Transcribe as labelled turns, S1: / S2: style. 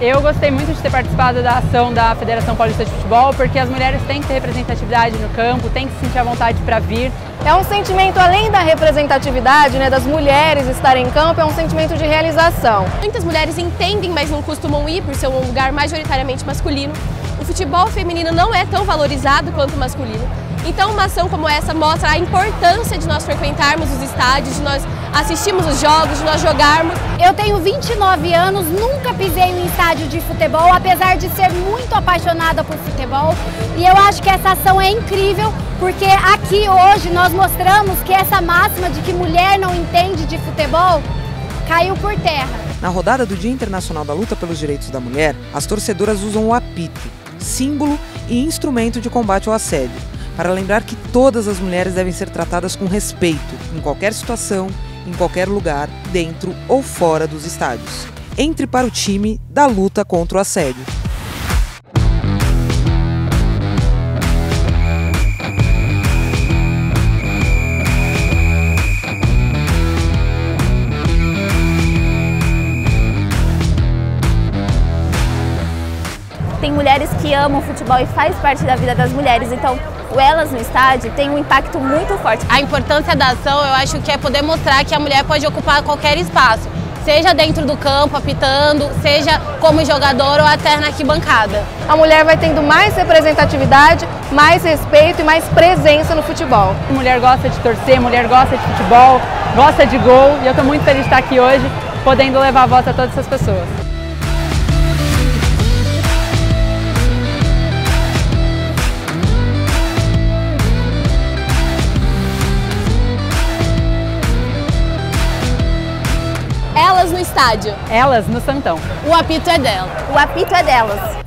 S1: Eu gostei muito de ter participado da ação da Federação Paulista de Futebol, porque as mulheres têm que ter representatividade no campo, têm que se sentir à vontade para vir.
S2: É um sentimento, além da representatividade, né, das mulheres estarem em campo, é um sentimento de realização.
S3: Muitas mulheres entendem, mas não costumam ir por ser um lugar majoritariamente masculino. O futebol feminino não é tão valorizado quanto o masculino. Então uma ação como essa mostra a importância de nós frequentarmos os estádios, de nós assistirmos os jogos, de nós jogarmos.
S4: Eu tenho 29 anos, nunca pisei em um estádio de futebol, apesar de ser muito apaixonada por futebol. E eu acho que essa ação é incrível, porque aqui hoje nós mostramos que essa máxima de que mulher não entende de futebol caiu por terra.
S5: Na rodada do Dia Internacional da Luta pelos Direitos da Mulher, as torcedoras usam o apito, símbolo e instrumento de combate ao assédio para lembrar que todas as mulheres devem ser tratadas com respeito, em qualquer situação, em qualquer lugar, dentro ou fora dos estádios. Entre para o time da luta contra o assédio.
S6: tem mulheres que amam futebol e faz parte da vida das mulheres. Então, o Elas no Estádio tem um impacto muito forte.
S7: A importância da ação, eu acho que é poder mostrar que a mulher pode ocupar qualquer espaço, seja dentro do campo, apitando, seja como jogador ou até na arquibancada.
S2: A mulher vai tendo mais representatividade, mais respeito e mais presença no futebol.
S1: A mulher gosta de torcer, a mulher gosta de futebol, gosta de gol e eu estou muito feliz de estar aqui hoje, podendo levar a voz a todas essas pessoas.
S3: Estádio.
S1: Elas no Santão.
S7: O apito é dela.
S6: O apito é delas.